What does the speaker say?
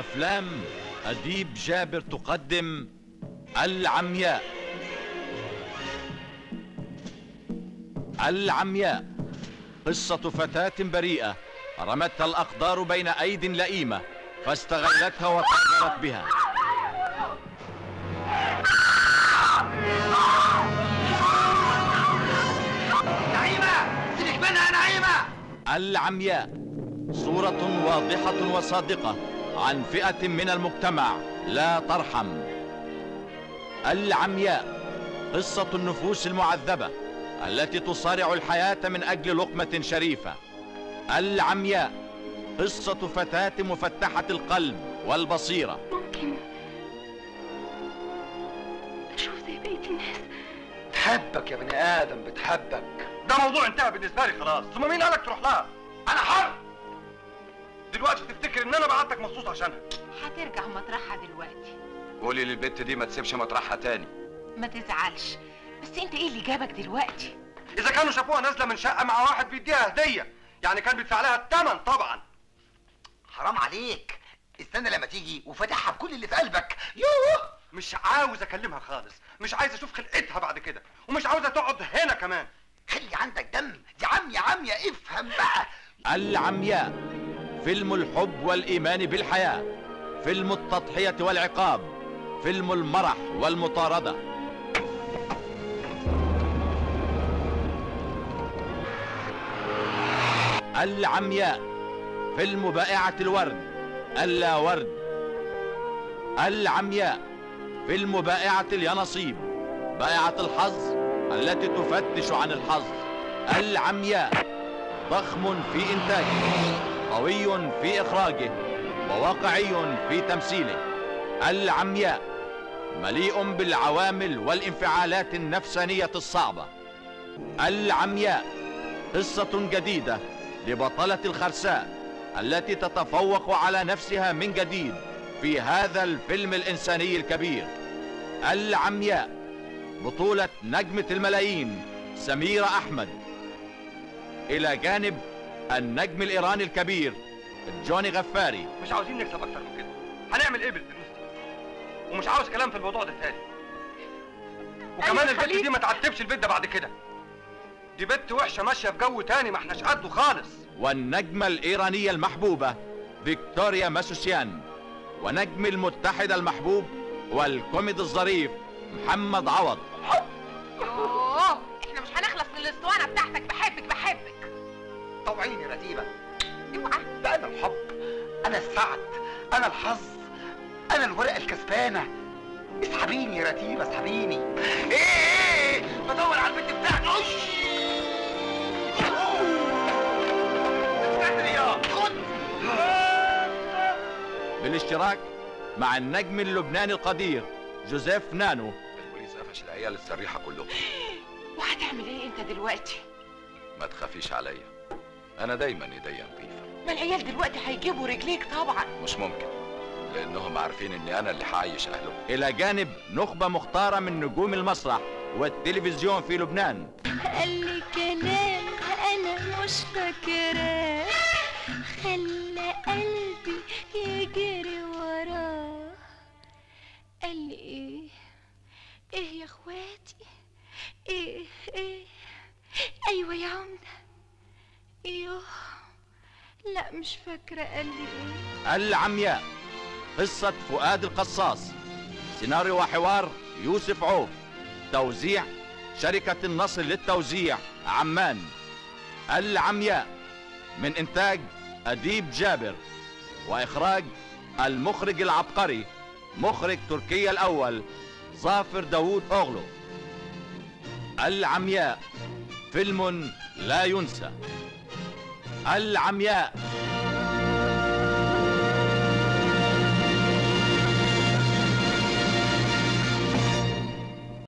أفلام أديب جابر تقدم العمياء. العمياء. قصة فتاة بريئة رمتها الأقدار بين أيد لئيمة فاستغلتها وتاجرت بها. نعيمة! سيبك منها نعيمة! العمياء. صورة واضحة وصادقة عن فئة من المجتمع. لا ترحم. العمياء قصة النفوس المعذبة التي تصارع الحياة من أجل لقمة شريفة. العمياء قصة فتاة مفتحة القلب والبصيرة. ممكن. أشوف زي بقية الناس. تحبك يا بني آدم بتحبك. ده موضوع انتهى بالنسبة لي خلاص. ثم مين قالك تروح لها؟ أنا حر! إن أنا بعتك مخصوص عشانها. هترجع مطرحها دلوقتي. قولي للبت دي ما تسيبش مطرحها تاني. ما تزعلش. بس أنت إيه اللي جابك دلوقتي؟ إذا كانوا شافوها نازلة من شقة مع واحد بيديها هدية يعني كان بيدفع لها الثمن طبعا. حرام عليك. استنى لما تيجي وفتحها بكل اللي في قلبك. يوه! مش عاوز أكلمها خالص. مش عايز أشوف خلقتها بعد كده. ومش عاوزة تقعد هنا كمان. خلي عندك دم. دي عمية عمية افهم بقى. العمياء فيلم الحب والإيمان بالحياة فيلم التضحية والعقاب فيلم المرح والمطاردة. العمياء فيلم بائعة الورد اللا ورد. العمياء فيلم بائعة اليانصيب بائعة الحظ التي تفتش عن الحظ. العمياء ضخم في إنتاجه قوي في إخراجه وواقعي في تمثيله. العمياء مليء بالعوامل والانفعالات النفسانية الصعبة. العمياء قصة جديدة لبطلة الخرساء التي تتفوق على نفسها من جديد في هذا الفيلم الإنساني الكبير. العمياء بطولة نجمة الملايين سميرة أحمد. إلى جانب النجم الإيراني الكبير جوني غفاري. مش عاوزين نكسب أكتر من كده. هنعمل إيه بالفلوس دي؟ ومش عاوز كلام في الموضوع ده تاني. وكمان أيوة البت. دي ما تعتبش البيت ده بعد كده. دي بنت وحشة ماشية في جو تاني ما احناش قده خالص. والنجمة الإيرانية المحبوبة فيكتوريا ماسوسيان. ونجم المتحدة المحبوب والكوميدي الظريف محمد عوض. يوه إحنا مش هنخلص من الأسطوانة بتاعتك. بحبك بحبك. طوعيني رتيبة اوعى ده أنا الحب. أنا السعد. أنا الحظ. أنا الورقة الكسبانة. اسحبيني يا رتيبة اسحبيني. إيه إيه بدور على البنت بتاعتي. وش خد! بالاشتراك مع النجم اللبناني القدير جوزيف نانو. البوليس قفش العيال السريحه كلهم. وهتعمل إيه أنت دلوقتي؟ ما تخافيش عليا. أنا دايما ايديا نظيفة. ما العيال دلوقتي هيجيبوا رجليك طبعا. مش ممكن لأنهم عارفين إني أنا اللي هعيش أهلهم. إلى جانب نخبة مختارة من نجوم المسرح والتلفزيون في لبنان. قال لي كلام أنا مش فاكراه خلى قلبي يجري وراه. قال لي إيه إيه يا إخواتي؟ إيه إيه؟ أيوه يا عمده أيوه. لا مش فاكرة قال لي إيه؟ العمياء قصة فؤاد القصاص سيناريو وحوار يوسف عوف توزيع شركة النصر للتوزيع عمان. العمياء من إنتاج أديب جابر وإخراج المخرج العبقري مخرج تركيا الأول ظافر داوود أغلو العمياء فيلم لا ينسى. العمياء.